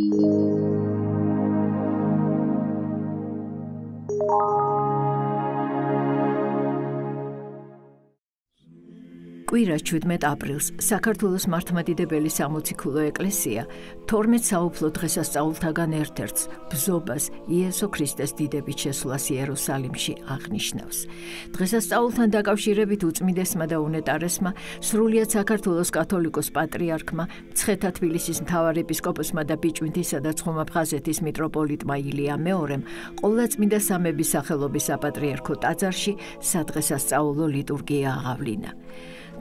Thank you. კვირა 17 აპრილს საქართველოს მართლმადიდებელი სამოციქულო ეკლესია 12 საუფლო დღესასწაულთაგან ერთ-ერთს ბზობას იესო ქრისტეს დიდებით შესვლას იერუსალიმში აღნიშნავს. დღესასწაულთან დაკავშირებით უწმიდესმა და უნეტარესმა სრულიად საქართველოს კათოლიკოს პატრიარქმა, ცხეთა თბილისის მთავარ ეპისკოპოსმა და ბიჭვინთისა და ცხომაფხაზეთის მიტროპოლიტმა ილია მეორემ ყოვლადწმინდა სამების სახელობის საპატრიარქო ტაძარში სადღესასწაულო ლიტურგია აღავლინა.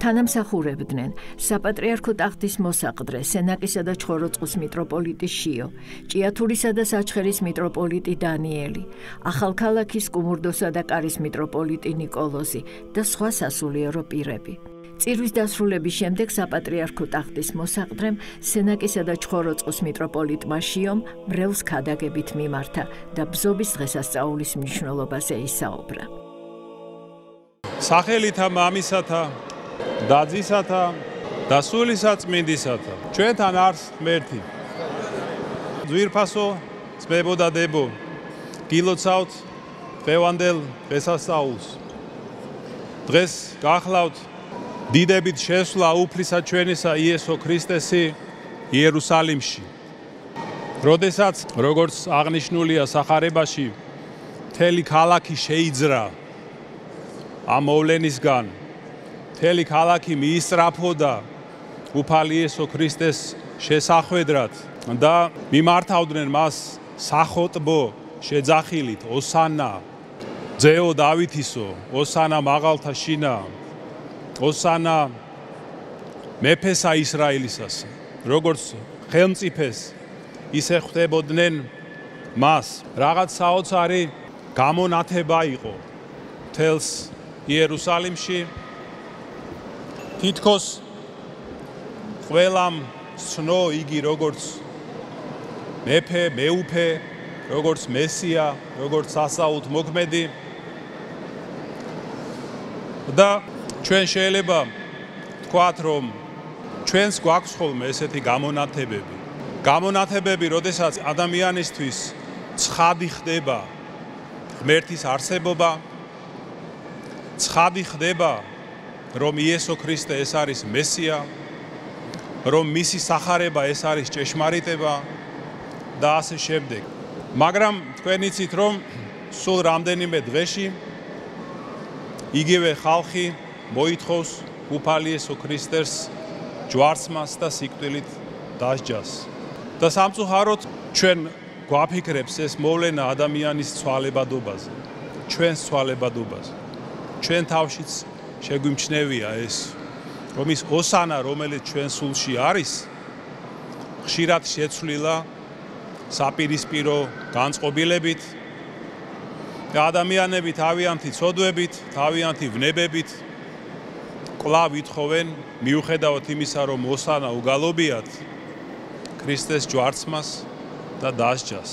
თანამსახურებდნენ საპატრიარქო ტახტის მოსაყდრე სენაკისა და ჩხოროწყუს მიტროპოლიტი შიო, ჭიათურისა და საჩხერის მიტროპოლიტი დანიელი, ახალქალაქის კუმურდოსა და კარის მიტროპოლიტი ნიკოლოზი და სხვა სასულიერო პირები. წირვის დასრულების შემდეგ საპატრიარქო ტახტის მოსაყდრემ სენაკისა და ჩხოროწყუს მიტროპოლიტმა შიომ მრევლს ქადაგებით მიმართა და ბზობის დღესასწაულის მნიშვნელობაზე ისაუბრა. სახელითა მამისათა დაძისათა და სულისაწმინდისათა ჩვენთან არს ღმერთი ძვირფასო ძმებო და დებო გილოცავთ დღევანდელ დღესასწაულს დღეს გახლავთ დიდებით შესვლა უფლისა ჩვენისა იესო ქრისტესი იერუსალიმში. როდესაც როგორც აღნიშნულია სახარებაში მთელი ქალაქი შეიძრა ამ მოვლენისგან მთელი ქალაქი მიისწრაფოდა უფალი იესო ქრისტეს შესახვედრად და მიმართავდნენ მას სახოტბო შეძახილით ოსანა ძეო დავითისო ოსანა მაღალთა შინა ოსანა მეფესა ისრაელისას როგორც ხელმწიფეს ისე ხვდებოდნენ მას. რაღაც საოცარი გამონათება იყო თელს იერუსალიმში თითქოს ყველამ ცნო იგი როგორც მეფე, მეუფე, როგორც მესია, როგორც სასაუთ მოქმედი და ჩვენ შეიძლება თქვათ რომ ჩვენს გვაქვს ხოლმე ესეთი გამონათებები. გამონათებები, როდესაც ადამიანისთვის ცხადი ხდება ღმერთის არსებობა, ცხადი ხდება რომ იესო ქრისტე ეს არის მესია, რომ მისი სახარება ეს არის ჭეშმარიტება და ასე შემდეგ. მაგრამ თქვენ იცით რომ სულ რამდენიმე დღეში იგივე ხალხი მოითხოვს უფალი იესო ქრისტეს ჯვარცმას და სიკვდილით დასჯას. და სამწუხაროდ ჩვენ გვაფიქრებს ეს მოვლენა ადამიანის ცვალებადობაზე, ჩვენს ცვალებადობაზე. ჩვენ თავშიც შეგვიმჩნევია ეს. რომ ის ოსანა რომელიც ჩვენ სულში არის ხშირად შეცვლილა საპირისპირო განწყობილებით. და ადამიანები თავიანთი ცოდვებით, თავიანთი ვნებებით. კლავ ითხოვენ მიუხედავად იმისა რომ ოსანა უგალობიათ ქრისტეს ჯვარცმას და დასჯას.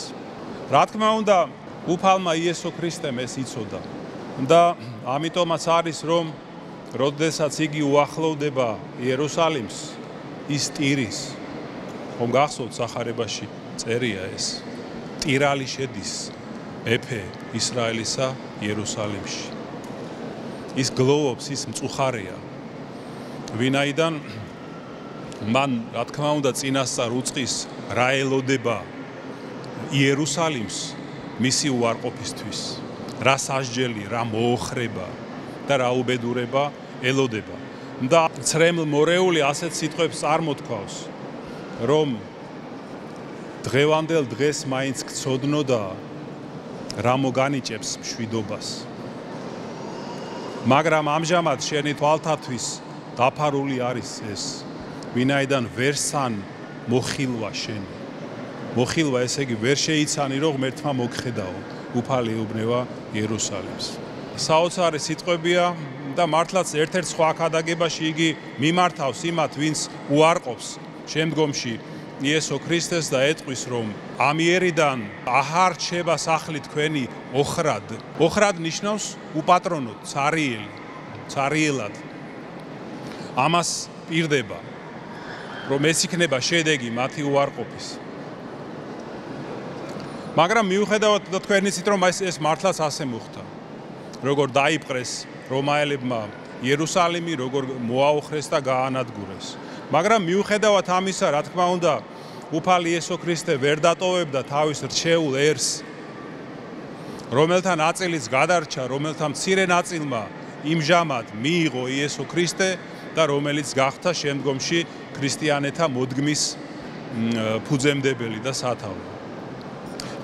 რა თქმა უნდა, უფალმა იესო ქრისტემ ეს იცოდა. და ამიტომაც არის რომ როდესაც იგი უახლოვდება იერუსალიმს ის ტირის ხომ გახსოვთ სახარებაში წერია ეს ტირალი შედის მეფე ისრაელისა იერუსალიმში. ის გლოვობს ის მწუხარია ვინაიდან მან რა თქმა უნდა წინასწარ უצყის რა ელოდება იერუსალიმს მისი უარყოფისთვის. რა სასჯელი რა მოოხრება და რა უბედურება ელოდება. და ცრემლ მორეული ასეთ სიტყვებს წარმოთქვავს, რომ დღევანდელ დღეს მაინც გწოდნოდა რა მოგანიჭებს მშვიდობას. მაგრამ ამჟამად შენი თვალთათვის დაფარული არის ეს, ვინაიდან ვერსან მოხილვა შენ. მოხილვა ესე იგი ვერ შეიცანი რომ ღმერთმა მოგხედაო, უფალი ეუბნება იერუსალიმს. საოცარი სიტყვებია და მართლაც ერთ-ერთ სხვა ქადაგებაში იგი მიმართავს იმათ, ვინც უარყოფს შემდგომში იესო ქრისტეს და ეტყვის რომ ამიერიდან აჰარჩება სახლი თქვენი ოხრად. ოხრად ნიშნავს უპატრონოდ, цаრიელ, цаრიელად. ამას პირდება რომ ეს იქნება შედეგი მათი უარყოფის. მაგრამ მიუხედავად თქვენიცით რომ ეს ეს მართლაც ასე მოხდა. როგორ დაიპყრეს რომაელებმა იერუსალიმი, როგორ მოაოხრეს და გაანადგურეს. მაგრამ მიუხედავად ამისა, რა თქმა უნდა, უფალი იესო ქრისტე ვერ დატოვებდა თავის რჩეულ ერს, რომელთა ნაწილიც გადარჩა, რომელთა მცირე ნაწილმა იმჟამად მიიღო იესო ქრისტე და რომელიც გახდა შემდგომში ქრისტიანეთა მოდგმის ფუძემდებელი და სათავე.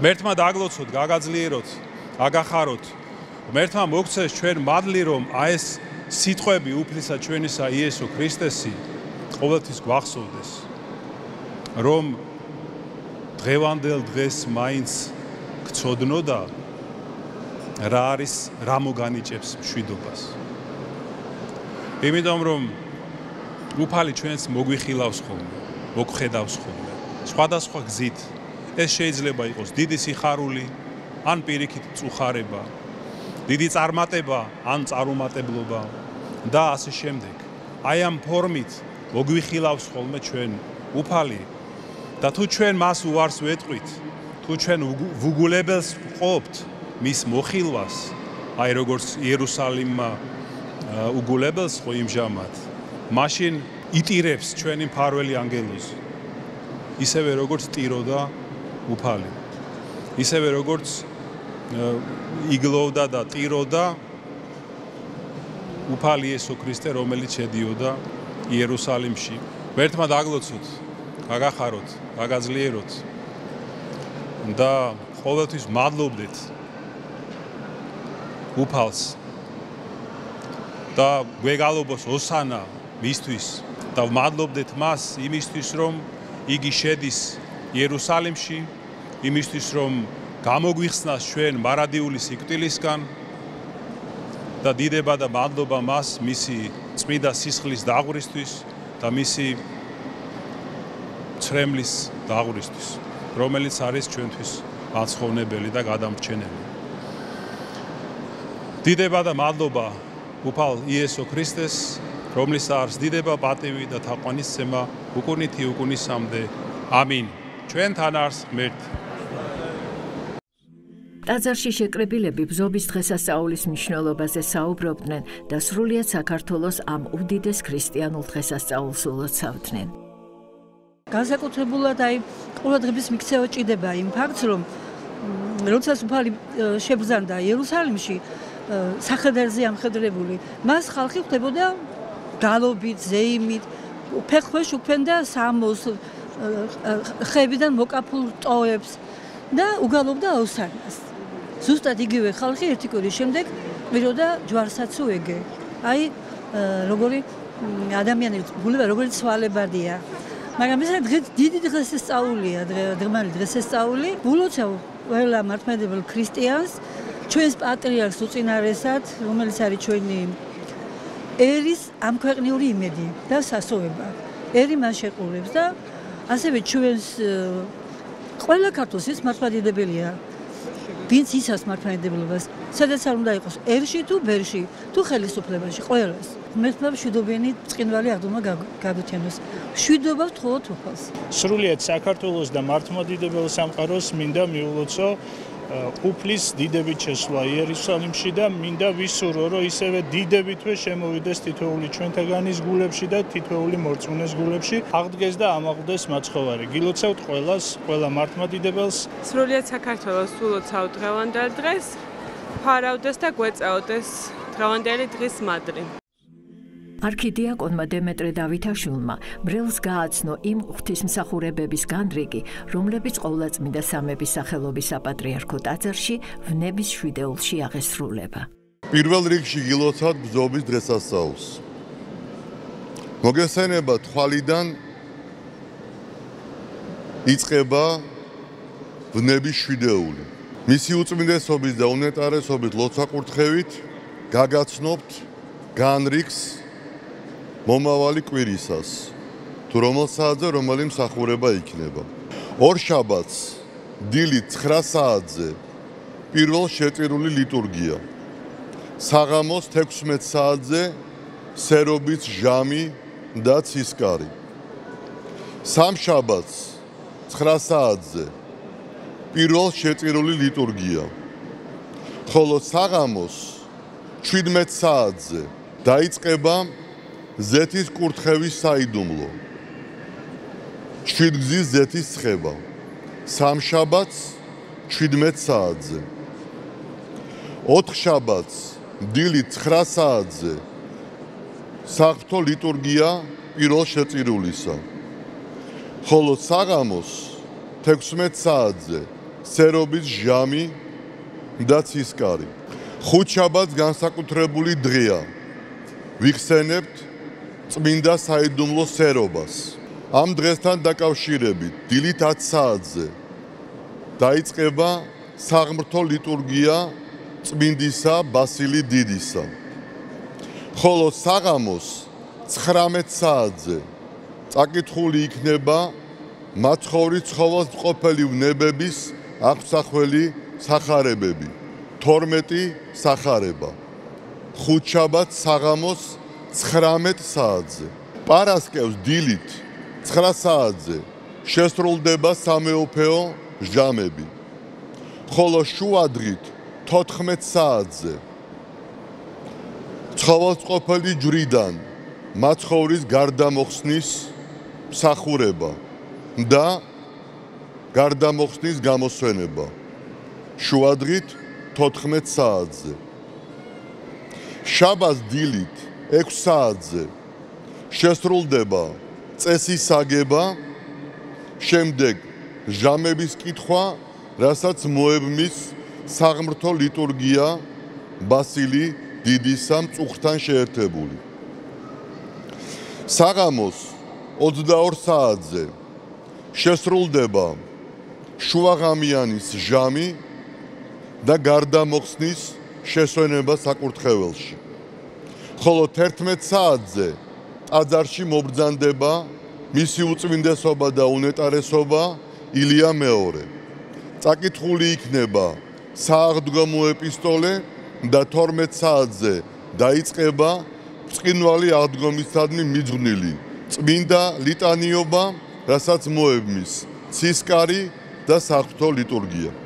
მერთმა დაგლოცოთ, გაგაძლიეროთ, აგახაროთ. მერთმა მოგცეს ჩვენ მადლი რომ აი ეს სიტყვები უფლისა ჩვენისა იესო ქრისტესი ყოველთვის გვახსოვდეს. რომ დღევანდელ დღეს მაინც გწოდნოდა რა არის რა მოგანიჭებს მშვიდობას. იმიტომ რომ უფალი ჩვენს მოგვიხილავს ხოლმე, მოგხედავს ხოლმე. სხვადასხვა გზით ეს შეიძლება იყოს დიდი სიხარული, ან პირიქით წუხარება, დიდი წარმატება, ან წარუმატებლობა და ასე შემდეგ. აი ამ ფორმით მოგვიხილავს ხოლმე ჩვენ უფალი და თუ ჩვენ მას უარს ვეტყვით, თუ ჩვენ ვუგულებელს ყოფთ მის მოხილვას, აი როგორც იერუსალიმმა უგულებელს ხო იმჟამად, მაშინ იტირებს ჩვენი მფარველი ანგელოზი. ისევე როგორც ტიროდა უფალი. ისევე როგორც იგლოვდა და ტიროდა. უფალი იესო ქრისტე, რომელიც შედიოდა იერუსალიმში. ვერთმა დაგლოცოთ, გაგახაროთ, გაგაძლიეროთ და ყოველთვის მადლობდეთ უფალს. და გვეგალობოს ოსანა მისთვის და მადლობდეთ მას იმისთვის რომ იგი შედის იერუსალიმში იმისთვის რომ გამოგვიხსნას ჩვენ მარადიული სიკვდილისგან და დიდება და მადლობა მას მისი წმინდა სისხლის დაღვრისთვის და მისი ცრემლის დაღვრისთვის, რომელიც არის ჩვენთვის მაცხოვრებელი და გადამრჩენელი. დიდება და მადლობა უფალ იესო ქრისტეს, რომლის არის დიდება, პატივი და თაყვანისცემა უკუნითი უკუნისამდე. ამინ. ჩვენთან არის ღმერთი. ტაძარში შეკრებილები ბზობის დღესასწაულის მნიშვნელობაზე საუბრობდნენ და სრულიად საქართველოს ამ უდიდეს ქრისტიანულ დღესასწაულს ულოცავდნენ. განსაკუთრებულად აი ყურადღების მიქცევა ჭირდება იმ ფაქტს, რომ როდესაც უფალი შებრძანდა იერუსალიმში სახედარზე ამხედრებული, მას ხალხი ხვდებოდა გალობით, ზეიმით, ფეხქვეშ უფენდა სამოს ხებიდან მოკაფულ ტოებს და უგალობდა ოსანას. ზუსტად იგივე ხალხი ერთი კვირის შემდეგ მიროდა ჯვარსაცო ეგე. აი როგორი ადამიანი გულება როგორი ცვალებადია. მაგრამ ეს დღე დიდი დღესასწაულია, დღემალი დღესასწაული. ულოცავ ყველა მართლმადებელ ქრისტიანს ჩვენს პატრიარქს უწინარესად, რომელიც არის ჩვენი ერის ამქვეყნიური იმედი და სასოვება. ერი მას შეყურებს და ასევე ჩვენს ყველა ქართულს ის მართლმადიდებელია. ვინც ისას მართლმადიდებლობას, სადაც არ უნდა იყოს, ერში თუ ბერში, თუ ხელისუფლებაში, ყველას. მერთმა შვიდობიანი წკინვალი აღდომა გადუთენოს. შვიდობა ვთხოვოთ უფალს. სრულიად საქართველოს და მართლმადიდებელ სამყაროს მინდა მიულოცო უფლის დიდებით შესვლა იერუსალიმში და მინდა ვისურვო, რომ ისევე დიდებითვე შემოვიდეს თითოეული ჩვენთაგანის გულებში და თითოეული მორწმუნეს გულებში, აღდგეს და ამაღლდეს მაცხოვარი. გილოცავთ ყველას, ყველა მართლმადიდებელს. სრულიად საქართველოს ულოცავთ დღევანდელ დღეს. ფარავდეს და გვეწაოდეს დღევანდელი დღის მადლი. არქიდიაკონმა დემეტრე დავითაშვილმა ბრელს გააცნო იმ ღვთისმსახურებების განრიგი, რომლებიც ყოვლადწმინდა სამების სახელობის საპატრიარქო ტაძარში ვნების შვიდეულში აღესრულება. პირველ რიგში გილოცავთ ბზობის დღესასწაულს. მოგესალმება თვალიდან იწება ვნების შვიდეული. მისი უწმინდესობის და უნეტარესობის ლოცვა-კურთხევით გაგაცნობთ განრიგს მომავალი კვირისას თუ რომელ საათზე რომელი მსახურება იქნება. ორ შაბათს დილი 9 საათზე პირველ შეწირული ლიტურგია. საღამოს 16 საათზე სერობის ჟამი და ცისკარი. სამ შაბათს 9 საათზე პირველ შეწირული ლიტურგია. ხოლო საღამოს 17 საათზე დაიწყება ზეთის კურთხევის საიდუმლო. შვიდგზის ზეთის ცხება. სამშაბათს 17 საათზე. ოთხშაბათს დილით 9 საათზე საფრთხო ლიტურგია პირველ შეწირულისა. ხოლო საღამოს 16 საათზე სერობის ჟამი და ცისკარი. ხუთშაბათს განსაკუთრებული დღეა. ვიხსენებთ წმინდა საიდუმლო სერობას. ამ დღესთან დაკავშირებით დილით 10 საათზე დაიწყება საღმრთო ლიტურგია წმინდისა ბასილი დიდისა. ხოლო საღამოს 19 საათზე წაკითხული იქნება მაცხოვრი ცხოვას ყოფილი ვნებების აღსახველი სახარებები 12 სახარება ხუთშაბათ საღამოს 19 საათზე. პარასკევს დილით 9 საათზე. შესრულდება სამეუფეო ჟამები. ხოლო შუადღით 14 საათზე. ცხოვას ყოფილი ჯვრიდან მაცხოვრის გარდამოხსნის მსახურება და გარდამოხსნის გამოსვენება. შუადღით 14 საათზე. შაბათს დილით 6 საათზე შესრულდება წესის აგება შემდეგ ჟამების კითხვა რასაც მოებმის საღმრთო ლიტურგია ბასილი დიდისა მწუხთან შეერთებული საღამოს 22 საათზე შესრულდება შუაღამიანის ჟამი და გარდამოხსნის შესვენება საკურთხეველში. ხოლო 11 საათზე ტაძარში მობრძანდება მისი უწმინდესობა და უნეტარესობა ილია მეორე. წაკითხული იქნება სააღდგომო ეპისტოლე და 12 საათზე დაიწყება წკინვალი აღდგომისადმი მიძღვნილი წმინდა ლიტანიობა, რასაც მოებმის ცისკარი და საფრთხო ლიტურგია.